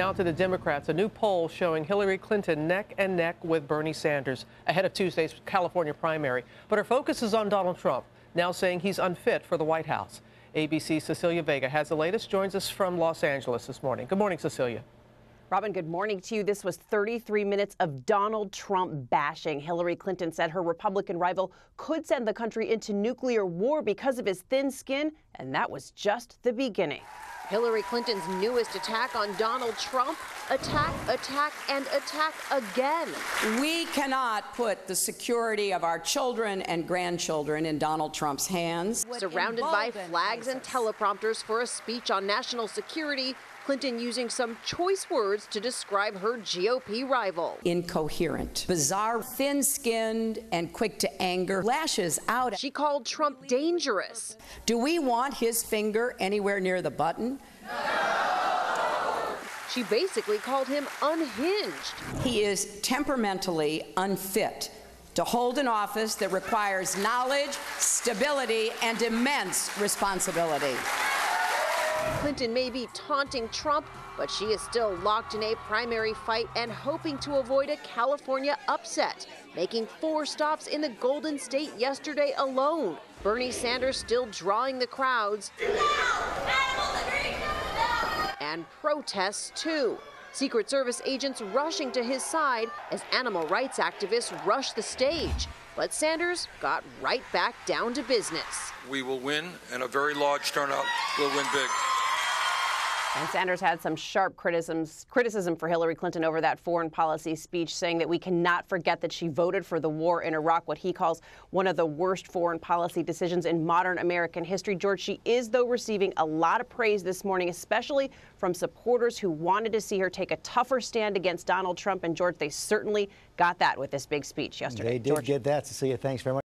Now to the Democrats. A new poll showing Hillary Clinton neck and neck with Bernie Sanders ahead of Tuesday's California primary. But her focus is on Donald Trump, now saying he's unfit for the White House. ABC's Cecilia Vega has the latest, joins us from Los Angeles this morning. Good morning, Cecilia. Robin, good morning to you. This was 33 minutes of Donald Trump bashing. Hillary Clinton said her Republican rival could send the country into nuclear war because of his thin skin, and that was just the beginning. Hillary Clinton's newest attack on Donald Trump attack, attack, and attack again. We cannot put the security of our children and grandchildren in Donald Trump's hands. Surrounded by flags and teleprompters for a speech on national security, Clinton using some choice words to describe her GOP rival. Incoherent, bizarre, thin skinned, and quick to anger, lashes out. She called Trump dangerous. Do we want his finger anywhere near the button? She basically called him unhinged. He is temperamentally unfit to hold an office that requires knowledge, stability, and immense responsibility. Clinton may be taunting Trump, but she is still locked in a primary fight and hoping to avoid a California upset, making four stops in the Golden State yesterday alone. Bernie Sanders still drawing the crowds. And protests too. Secret Service agents rushing to his side as animal rights activists rush the stage. But Sanders got right back down to business. We will win, and a very large turnout will win big. And Sanders had some sharp criticisms, criticism for Hillary Clinton over that foreign policy speech, saying that we cannot forget that she voted for the war in Iraq, what he calls one of the worst foreign policy decisions in modern American history. George, she is, though, receiving a lot of praise this morning, especially from supporters who wanted to see her take a tougher stand against Donald Trump. And, George, they certainly got that with this big speech yesterday. They did George. get that, Cecilia. Thanks very much.